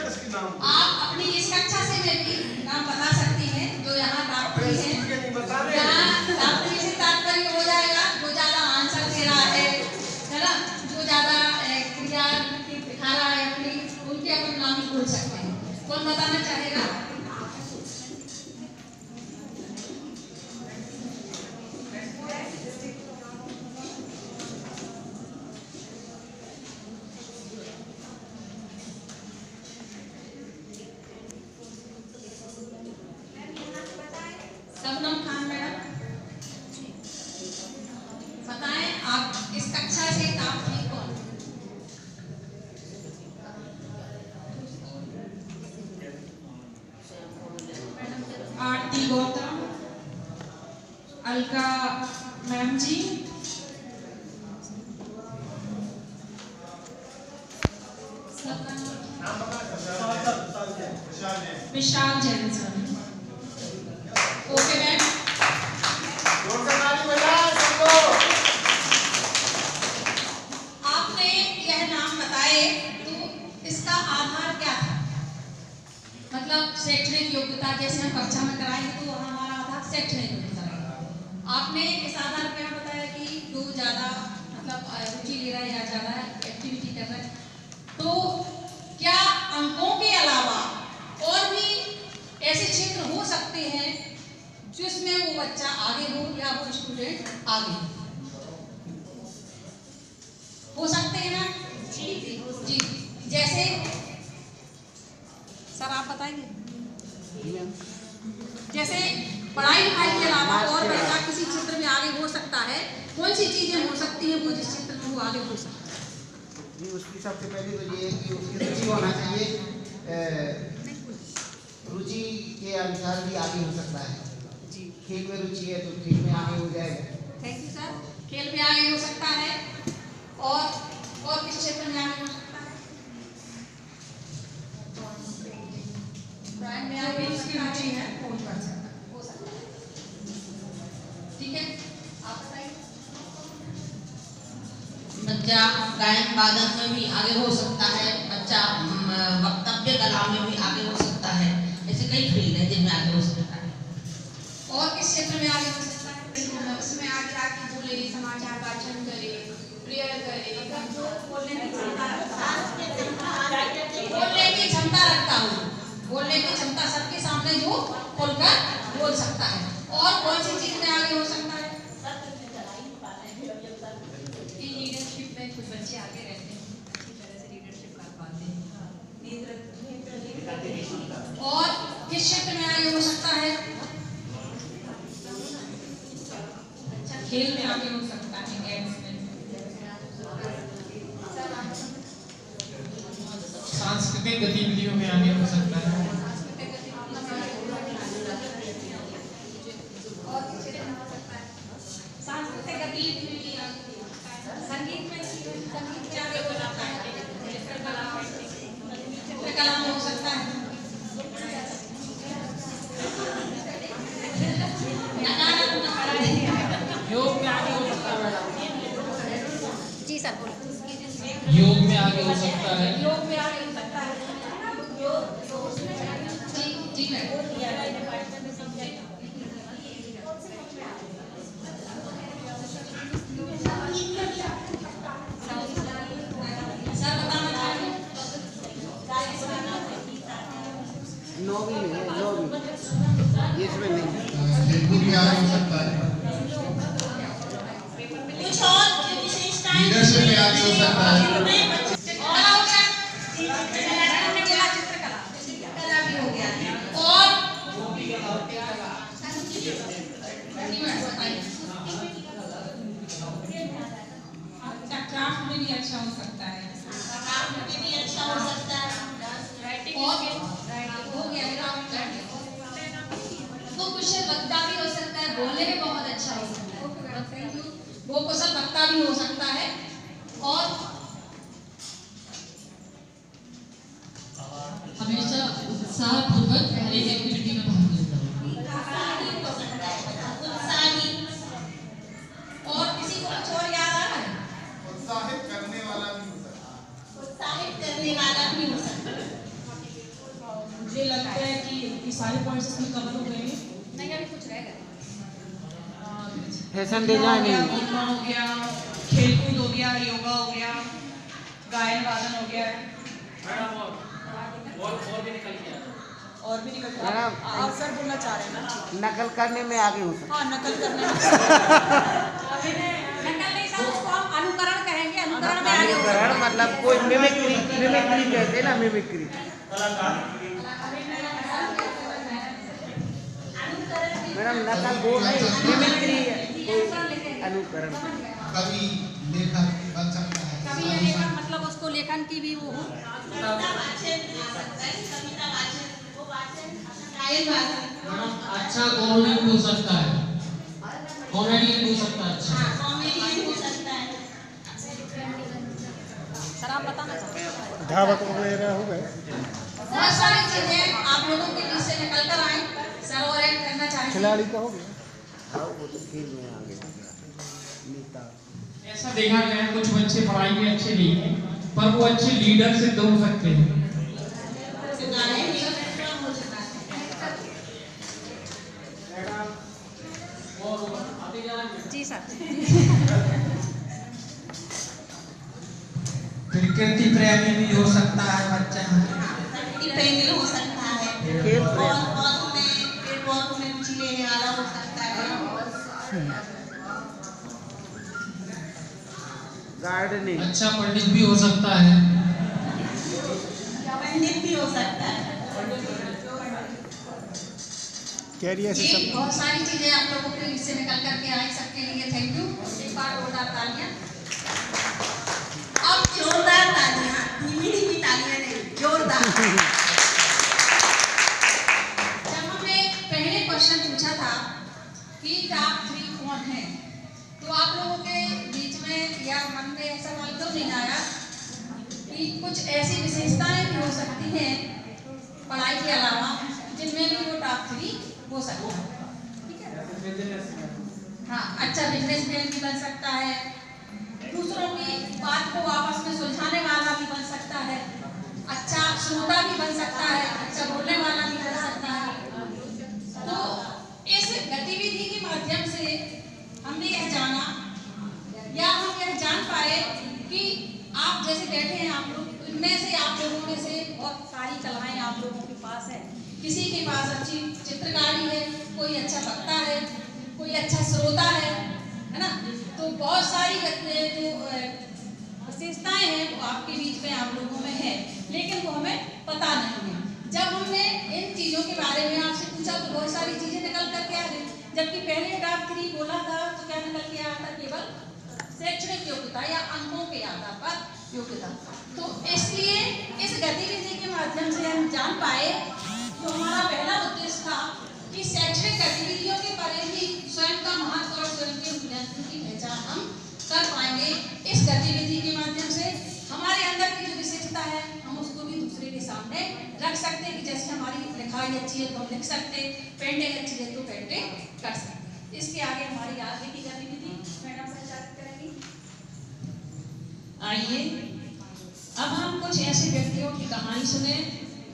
Teachers के नाम आप अपनी इस कक्षा से भी नाम बता सकती हैं जो यहाँ डॉक्टरी है। यहाँ डॉक्टरी से तात्पर्य हो जाएगा जो ज़्यादा आंसर दे रहा है है ना? जो ज़्यादा क्रिया दिखा रहा है अपनी उनके अपन नाम बोल सकते हैं। कौन बताना चाहेगा? गौतम अलका मैम जी सबका नाम Vishal Jain sir okay ma'am ज़ोर से ताली बजाएँ सबको आपने यह नाम बताए तो इसका आधार क्या था मतलब शैक्षणिक योग्यता जैसे हम कक्षा में कराएँगे तो वहाँ हमारा आधार शैक्षणिक योग्यता रहेगा आपने इस आधार पे यहाँ बताया कि जो ज़्यादा मतलब अ, रुचि ले रहा है या ज़्यादा एक्टिविटी कर रहा है तो क्या अंकों के अलावा और भी ऐसे क्षेत्र हो सकते हैं जिसमें वो बच्चा आगे हो या वो स्टूडेंट आगे हो? हो सकते हैं ना? जी जी जैसे सर आप बताएँगे जैसे पढ़ाई लिखाई के अलावा और बच्चा किसी क्षेत्र में आगे हो सकता है। कौन सी चीज़ें हो सकती हैं वो जिस क्षेत्र में वो आगे हो सकता है? जी उसकी सबसे पहले तो ये है कि उसकी रुचि होना चाहिए। रुचि के अनुसार भी आगे हो सकता है। खेल में रुचि है तो खेल में आगे हो जाएगा। थैंक यू सर खेल में आगे हो सकता है और और किस क्षेत्र में आगे हो सकता है? में आगे हो उसकी सकता रुचि है है कर सकता हो। सकता है। ठीक है आप बताइए। बच्चा गायन वादन में भी आगे हो सकता है बच्चा वक्तव्य कला में भी आगे हो सकता है। ऐसे कई फ़ील्ड है जिनमें आगे हो सकता है। क्षेत्र में आगे हो सकता है उसमें आगे आके बोले समाचार वाचन करे प्रेयर करे मतलब जो बोलने की क्षमता बोलने की क्षमता रखता हूँ। बोलने की क्षमता सबके सामने जो खोलकर बोल सकता है। और कौन सी चीज़ में आगे हो सकता है? लीडरशिप में कुछ बच्चे आगे रहते हैं अच्छी तरह से लीडरशिप कर पाते हैं। और किस क्षेत्र में आगे हो सकता है अच्छा खेल में आके हो सकता है गेम्स में सांस्कृतिक गतिविधियों में आगे हो सकता है और किस क्षेत्र में हो सकता है सांस्कृतिक गतिविधि में भी आगे हो सकता है संगीत में संगीत में आगे हो सकता है चित्रकला में हो सकता है नकारात्मक पढ़ाई योग में आगे हो सकता है मैडम जी सर बोलो योग में आगे हो प्यार सकता है। जी जी मैम। भी हो सकता है। और हमेशा उत्साहपूर्वक हर एक एक्टिविटी में भाग लेता हूँ। उत्साही और किसी को कुछ और याद आ रहा है? उत्साहित करने वाला हो सकता है। उत्साहित करने वाला भी हो सकता है। सारे पॉइंट्स इसमें कवर हो गए हैं। नहीं अभी कुछ रह गया फ़ैशन हो डिज़ाइनिंग घूमना हो गया खेलकूद हो गया योगा हो गया गायन वादन हो। गया और भी निकल मैडम, आप सर बोलना चाह रहे हैं ना? नकल करने में आगे हो सकता हाँ नकल करने में। नकल नहीं सर उसको हम अनुकरण कहेंगे अनुकरण में आगे अनुकरण मतलब कोई मिमिक्री मिमिक्री कहते हैं ना मिमिक्री मैडम नकल वो नहीं मिमिक्री है। कोई अनुकरण कवि लेखक बन सकता है। कभी ये लेखन की भी वो हो। कविता वाचन आ सकता है कविता वाचन वो वाचन गायन वाचन मैडम अच्छा कॉमेडियन हो सकता है कॉमेडियन हो सकता है अच्छा हाँ हो है। सर आप बताना चाहते हैं? धावक वगैरह हो गए बहुत सारी चीज़ें आप लोगों के बीच से निकल कर आए। सर और ऐड करना चाहेंगे? खिलाड़ी का हो गया। हाँ वो तो खेल में आगे नेता। ऐसा देखा गया कुछ बच्चे पढ़ाई में अच्छे नहीं हैं। पर वो अच्छे लीडर से दौड़ सकते हैं। अच्छा पंडित भी हो सकता है। पंडित भी हो सकता है। कैरियर से सब बहुत सारी चीज़ें आप लोगों के बीच से निकल करके आई सबके लिए थैंक यू एक बार जोरदार तालियाँ। अब जोरदार तालियाँ धीमी धीमी तालियाँ नहीं जोरदार। जब हमने पहले क्वेश्चन पूछा था कि टॉप थ्री कौन है? तो आप लोगों के बीच में या मन में ऐसा सवाल क्यों नहीं आया कि कुछ ऐसी विशेषताएँ भी हो सकती हैं पढ़ाई के अलावा, जिनमें भी वो टॉप थ्री हो सकता है। है? हाँ अच्छा बिजनेसमैन भी बन सकता है। दूसरों की बात को आपस में सुलझाने वाला भी बन सकता है अच्छा श्रोता भी बन सकता है अच्छा बोलने वाला भी बन सकता है तो इस गतिविधि के माध्यम से हमने यह जाना या हम यह जान पाए कि आप जैसे बैठे हैं आप लोग इनमें से आप लोगों में से बहुत सारी कलाएँ आप लोगों के पास है किसी के पास अच्छी चित्रकारी है कोई अच्छा वक्ता है कोई अच्छा श्रोता है है ना तो बहुत सारी गत- जो अ, विशेषताएँ हैं वो आपके बीच में आप लोगों में है लेकिन वो हमें पता नहीं है जब हमने इन चीज़ों के बारे में आपसे पूछा तो बहुत सारी चीज़ें निकल करके आ गई जबकि पहले डॉट थ्री बोला था तो क्या निकल के आया था केवल शैक्षणिक योग्यता या अंकों के आधार पर योग्यता तो इसलिए इस गतिविधि के माध्यम से हम जान पाए जो हमारा पहला उद्देश्य था कि शैक्षणिक गतिविधियों के परे भी स्वयं का महत्व और स्वयं के मूल्यांकन की पहचान हम कर पाएँगे। इस गतिविधि के माध्यम से हमारे अंदर की जो विशेषता है, हम उसको भी दूसरे के सामने रख सकते हैं कि जैसे हमारी लिखाई अच्छी है तो हम लिख सकते, पेंटिंग अच्छी है तो पेंटिंग कर सकते इसके आगे हमारी आगे की गतिविधि मैडम संचालित करेंगी। आइए। अब हम कुछ ऐसे व्यक्तियों की कहानी सुने,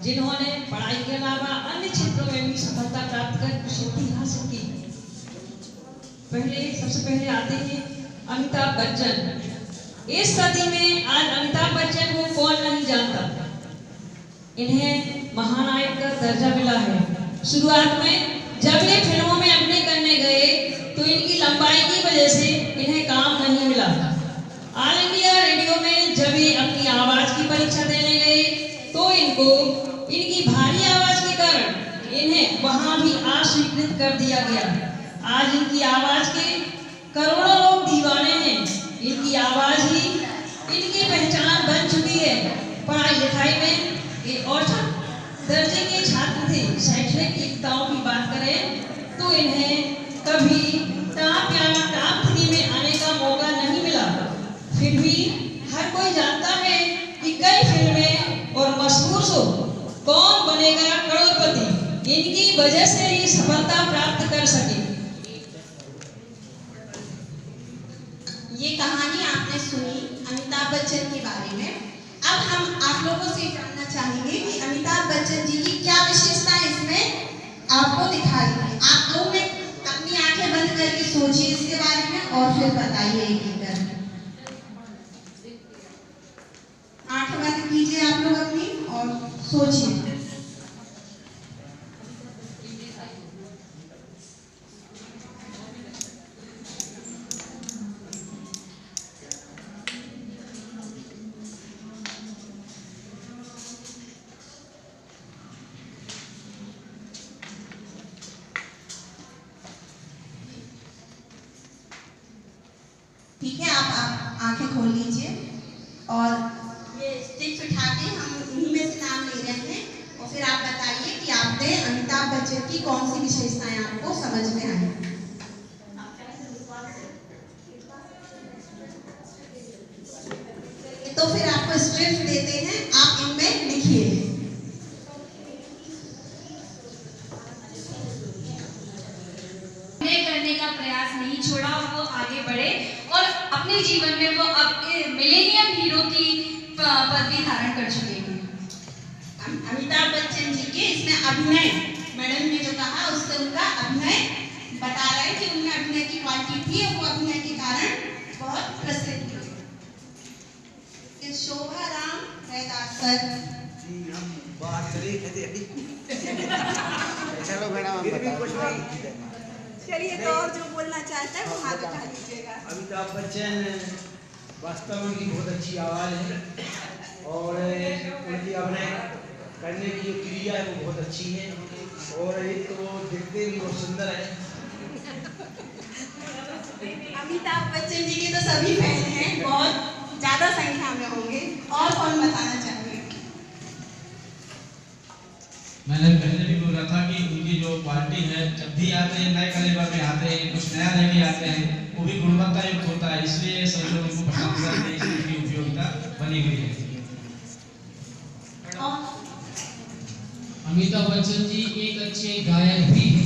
जिन्होंने पढ़ाई के अलावा अन्य क्षेत्रों में भी सफलता प्राप्त कर प्रसिद्धि हासिल की। पहले, सबसे पहले आते हैं अमिताभ बच्चन। इस सदी में आज अमिताभ बच्चन को कौन नहीं जानता? इन्हें महानायक का दर्जा मिला है। शुरुआत में, जब ये फ़िल्मों में अभिनय करने गए तो इनकी लंबाई की वजह से इन्हें काम नहीं मिला। ऑल इंडिया रेडियो में जब ये अपनी आवाज़ की परीक्षा देने गए तो इनको, इनकी भारी आवाज़ के कारण इन्हें वहाँ भी अस्वीकृत कर दिया गया। आज इनकी आवाज़ के करोड़ों लोग दीवाने हैं। इनकी आवाज़ ही इनकी पहचान बन चुकी है। पढ़ाई लिखाई में ये औसत दर्जे के छात्र थे। शैक्षणिक एकताओं की बात करें तो इन्हें कभी टॉप या टॉप थ्री में आने का मौका नहीं मिला। फिर भी हर कोई जानता है कि कई फ़िल्में और मशहूर शो कौन बनेगा करोड़पति? इनकी वजह से ही सफलता प्राप्त कर सके। ये कहानी आपने सुनी अमिताभ बच्चन के बारे में। अब हम आप लोगों से जानना चाहेंगे कि अमिताभ बच्चन जी की क्या विशेषता इसमें? आपको दिखाई आप लोग अपनी आँखें बंद करके सोचिए इसके बारे में और फिर बताइए एक एक करके आँखें कीजिए आप लोग अपनी और सोचिए। पदवी धारण कर चुके हैं। अमिताभ बच्चन जी के इसमें अभिनय। मैडम ने जो कहा उससे उनका अभिनय बता रहे हैं कि उनमें अभिनय की क्वालिटी थी और वो अभिनय के कारण बहुत प्रसिद्ध हुए। शोभा राम रैदास सर चलो मैडम चलिए तो और जो बोलना चाहता है वो हाथ उठा लीजिएगा अमिताभ बच्चन वास्तव में उनकी बहुत अच्छी आवाज़ है और उनकी अभिनय करने की जो क्रिया है वो बहुत अच्छी है और एक तो वो दिखते भी बहुत सुंदर है। अमिताभ बच्चन जी के तो सभी फ़ैन हैं बहुत ज़्यादा संख्या में होंगे। और कौन बताना चाहेंगे? मैंने पहले भी बोला था कि उनकी जो क्वालिटी है जब भी आते हैं नए कलेबर में आते हैं कुछ नया लेके आते हैं वो भी गुणवत्ता युक्त होता है। इसलिए सब लोग उनको पसंद करते हैं इसकी उपयोगिता बनी हुई है। अमिताभ बच्चन जी एक अच्छे गायक भी हैं।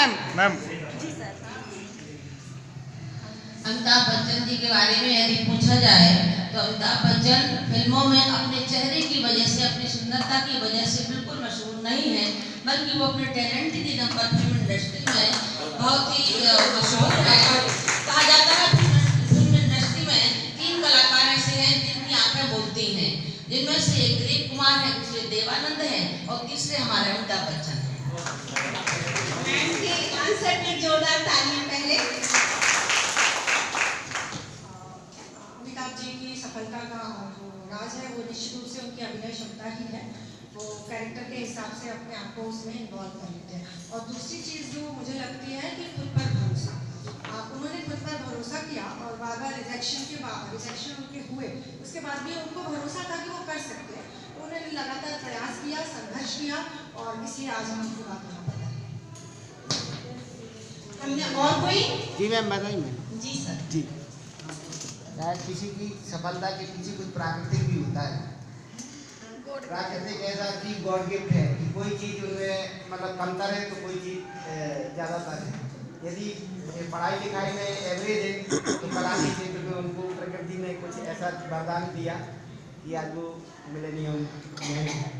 मैम मैम अमिताभ बच्चन जी के बारे में यदि पूछा जाए तो अमिताभ बच्चन फ़िल्मों में अपने चेहरे की वजह से अपनी सुंदरता की वजह से बिल्कुल मशहूर नहीं है बल्कि वो अपने टैलेंट के दम पर फ़िल्म इंडस्ट्री में बहुत ही मशहूर है। कहा जाता है फ़िल्म फ़िल्म इंडस्ट्री में तीन कलाकार ऐसे हैं जिनकी आँखें बोलती हैं। जिनमें से एक दिलीप कुमार है दूसरे देवानंद है और तीसरे हमारे अमिताभ बच्चन सफलता का लेते हैं। और दूसरी चीज़ जो मुझे लगती है कि खुद पर भरोसा। उन्होंने खुद पर भरोसा किया और बार बार रिजेक्शन के बाद रिजेक्शन उनके हुए। उसके बाद भी उनको भरोसा था कि वो कर सकते हैं। उन्होंने लगातार प्रयास किया, संघर्ष किया और इसलिए आज हम उनकी बात कर रहे हमने और कोई? जी मैम बताइए मैम। जी सर। जी। शायद किसी की सफलता के पीछे कुछ प्राकृतिक भी होता है। प्राकृतिक ऐसा कि गॉड गिफ्ट है कि कोई चीज़ उनमें मतलब कमतर है तो कोई चीज़ ज़्यादातर है। यदि पढ़ाई लिखाई में एवरेज है तो कला के क्षेत्र में उनको प्रकृति ने कुछ ऐसा वरदान दिया कि आज वो मिलेनियम में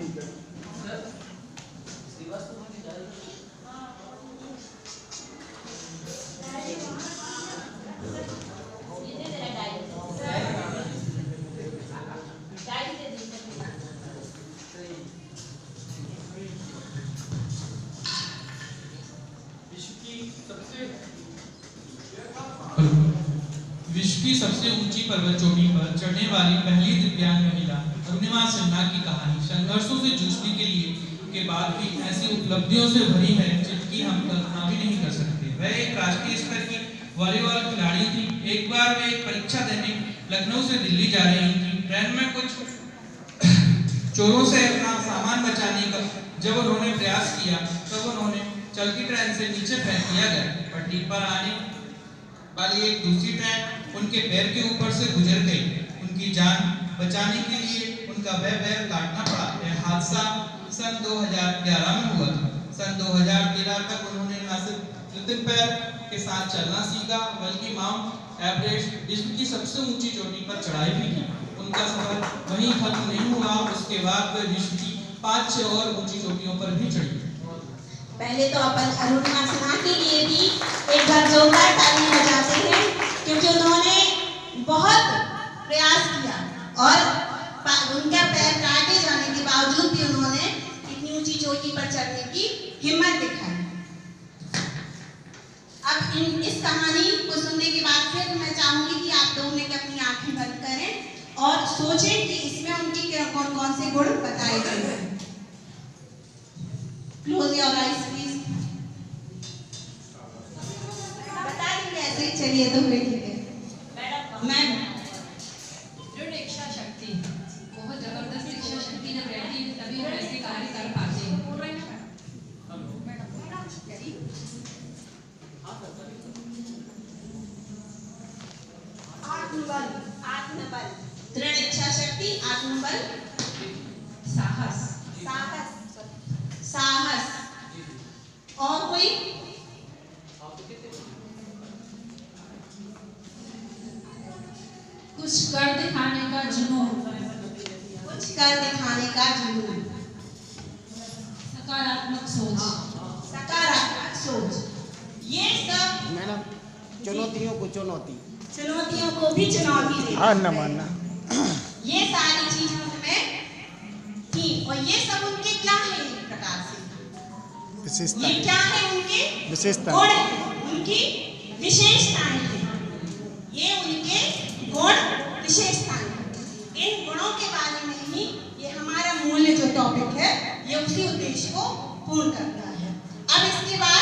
विश्व की सबसे ऊँची पर्वत चोटी पर चढ़ने वाली पहली दिव्यांग महिला अरुणिमा सिन्हा की कहानी संघर्षों से जूझने के लिए के बाद भी ऐसी उपलब्धियों से भरी है जिनकी हम कल्पना भी नहीं कर सकते। वह एक राष्ट्रीय स्तर की वॉलीबॉल खिलाड़ी थी। एक बार वे एक परीक्षा देने लखनऊ से दिल्ली जा रही थी। ट्रेन में कुछ चोरों से अपना सामान बचाने का जब उन्होंने प्रयास किया, तब उन्होंने चलती ट्रेन से नीचे फेंक दिया गया। पटरी पर आने वाली एक दूसरी ट्रेन उनके पैर के ऊपर से गुजर गई उनकी जान बचाने के लिए उनका वह पैर काटना पड़ा। यह हादसा सन 2011 में हुआ था। सन 2013 तक उन्होंने न सिर्फ़ कृत्रिम पैर के साथ चलना सीखा, बल्कि माउंट एवरेस्ट विश्व की सबसे ऊँची चोटी पर चढ़ाई भी की। उनका सफ़र वहीं खत्म नहीं हुआ, उसके बाद वे विश्व की पाँच छह और ऊँची चोटियों पर भी चढ़ी। पहले तो अपन अरुणिमा सिन्हा के लिए भी एक बार जोरदार ताली बजाते हैं। क्योंकि उन्होंने बहुत प्रयास किया और उनका पैर काटे जाने के बावजूद भी उन्होंने इतनी ऊँची चोटी पर चढ़ने की हिम्मत दिखाई। अब इन, इस कहानी को सुनने के बाद फिर मैं चाहूँगी कि आप लोग मिलकर अपनी आँखें बंद करें और सोचें कि इसमें उनके कौन कौन से गुण बताए गए हैं। क्लोज योर आईज प्लीज़ बता देंगे ऐसे ही चलिए तो फिर ठीक है मैम इच्छा शक्ति बहुत ज़बरदस्त इच्छा शक्ति जब रहती है तभी हम ऐसे कार्य कर पाते हैं आत्मबल आत्मबल दृढ़ इच्छा शक्ति आत्मबल साहस साहस साहस और कोई कुछ कर दिखाने का जुनून कुछ कर दिखाने का जुनून सकारात्मक सोच सकारात्मक सोच ये सब मैडम चुनौतियों को चुनौती। चुनौतियों को भी चुनौती दे हाँ न मानना। ये सारी चीज़ें उनमें थी और ये सब उनके क्या है एक प्रकार से? विशेषता। ये क्या है उनके? विशेषता। गुण उनकी विशेषताएँ हैं। ये उनके गुण विशेषताएँ हैं। इन गुणों के बारे में ही ये हमारा मूल्य जो टॉपिक है ये उसी उद्देश्य को पूर्ण करता है। अब इसके बाद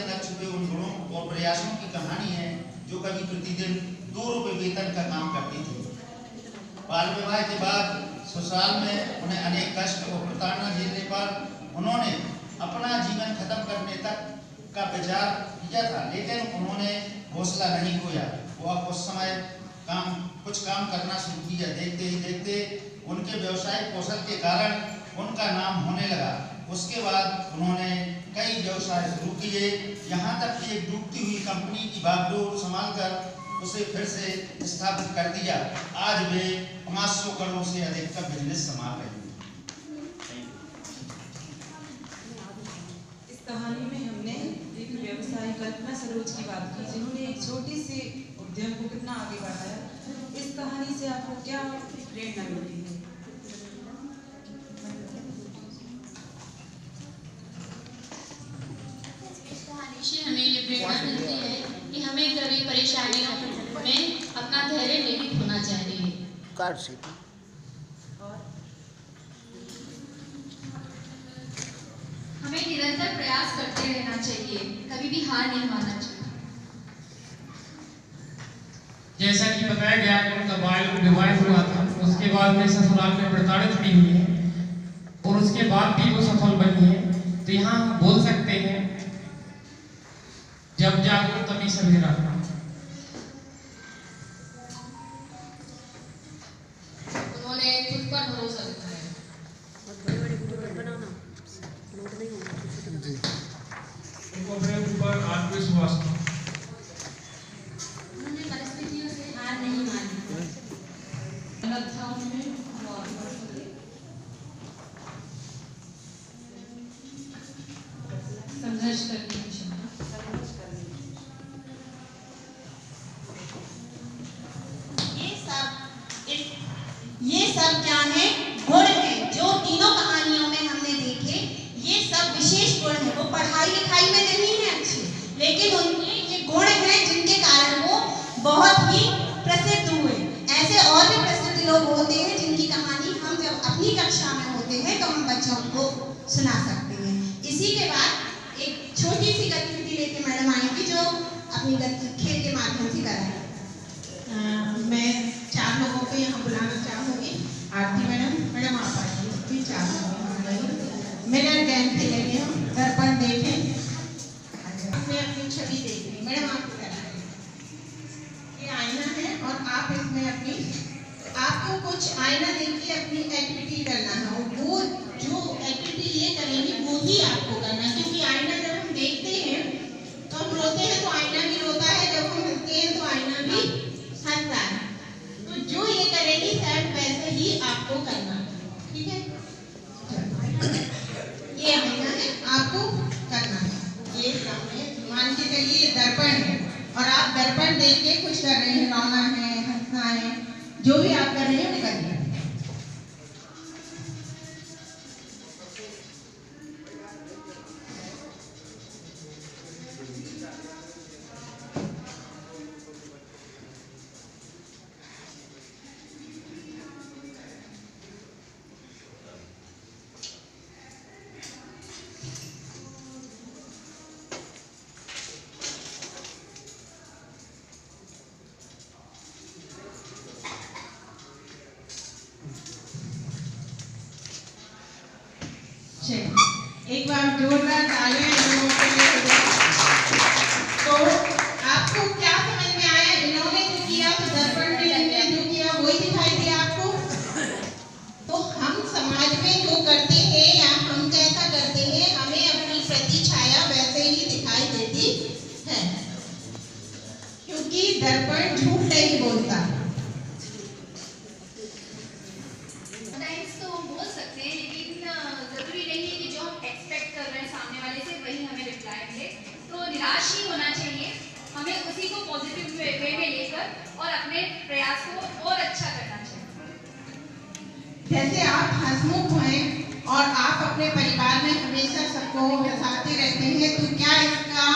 अंदर छुपे उन गुणों और प्रयासों की कहानी है, जो कभी प्रतिदिन दो रुपए वेतन का काम करती थी। बाल विवाह के बाद ससुराल में उन्हें अनेक कष्ट और प्रताड़ना झेलने पर उन्होंने अपना जीवन खत्म करने तक का विचार किया था, लेकिन उन्होंने हौसला नहीं खोया। वो अब उस समय काम, कुछ काम करना शुरू किया। देखते ही देखते उनके व्यवसायिक कौशल के कारण उनका नाम होने लगा। उसके बाद उन्होंने कई व्यवसाय शुरू किए। यहाँ तक कि एक डूबती हुई कंपनी की बागडोर संभाल कर उसे फिर से स्थापित कर दिया। आज वे 500 करोड़ से अधिक का बिज़नेस संभाल रहे हैं। इस कहानी में हमने एक व्यवसायी कल्पना सरोज की बात की, जिन्होंने एक छोटी सी उद्यम को कितना आगे बढ़ाया। इस कहानी से आपको क्या प्रेरणा मिलती है इस कहानी से हमें ये प्रेरणा मिलती है कि हमें कभी परेशानियों में अपना धैर्य नहीं खोना चाहिए कार्ड से हमें निरंतर प्रयास करते रहना चाहिए कभी भी हार नहीं मानना चाहिए। जैसा कि बताया गया कि उनका बाल डिवाइस हुआ था उसके बाद में ससुराल में प्रताड़ित हुई हुई है और उसके बाद भी वो सफल बनी है। तो यहाँ हम बोल सकते हैं जब जागो तभी सवेरा। बहुत ही प्रसिद्ध हुए। ऐसे और भी प्रसिद्ध लोग होते हैं जिनकी कहानी हम जब अपनी कक्षा में होते हैं तो हम बच्चों को सुना सकते हैं। इसी के बाद एक छोटी सी गतिविधि लेके मैडम आएँगी जो अपनी खेल के माध्यम से कराएँगे। मैं चार लोगों को यहाँ बुलाना चाहूँगी। आरती मैडम चलिए एक बार निराश नहीं होना चाहिए। हमें उसी को पॉजिटिव वे में लेकर और अपने प्रयास को और अच्छा करना चाहिए। जैसे आप हंसमुख हैं और आप अपने परिवार में हमेशा सबको हंसाते रहते हैं तो क्या इसका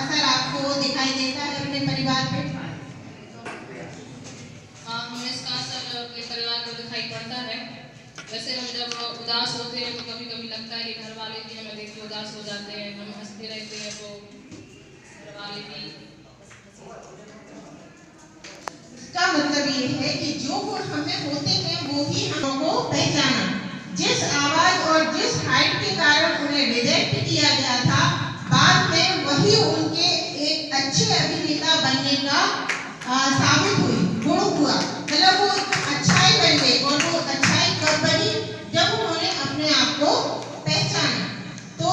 असर आपको दिखाई देता है अपने परिवार पे? हाँ हमें इसका असर अपने परिवार को दिखाई पड़ता है। वैसे हम जब उदास होते हैं तो कभी कभी लगता है कि घर वाले भी हमें देख के उदास हो जाते हैं हम हँसते रहते हैं तो इसका मतलब ये है कि जो गुण हमें होते हैं वो ही हमको पहचाना। जिस आवाज़ और जिस हाइट के कारण उन्हें रिजेक्ट किया गया था बाद में वही उनके एक अच्छे अभिनेता बनने का आ, साबित हुई गुण हुआ। मतलब वो अच्छाई बन गई और वो अच्छाई कब बनी जब उन्होंने अपने आप को पहचाना तो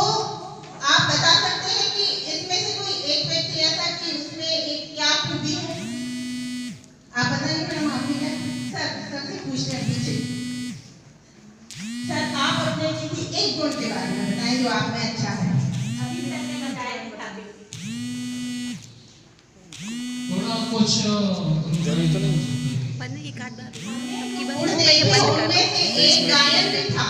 आप बता सकते हैं कि इसमें से कोई एक व्यक्ति ऐसा कि उसमें एक क्या खूबी है आप बताइए है? सर सर से पूछते हैं पीछे। सर आप अपने किसी एक गुण के बारे में बताएँ जो आप में अच्छा है। अभी सर ने बताया थोड़ा कुछ गुण नहीं है उनमें से एक गायन भी था।